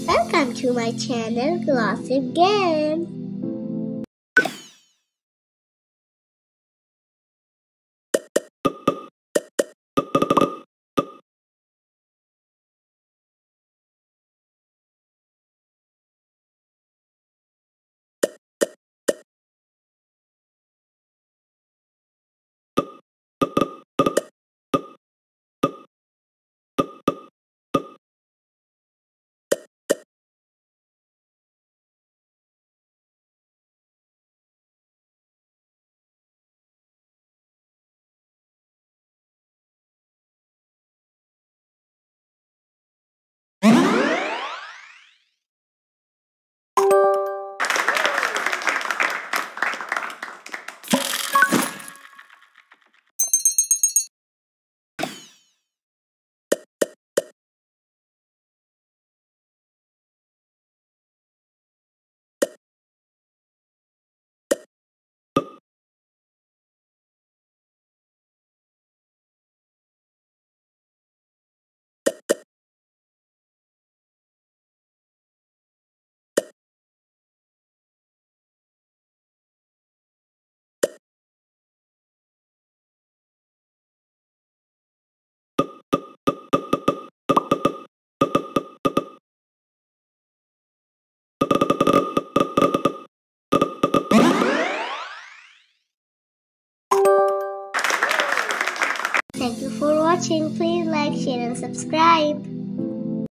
Welcome to my channel Glossip Game. Thank you for watching. Please like, share and subscribe.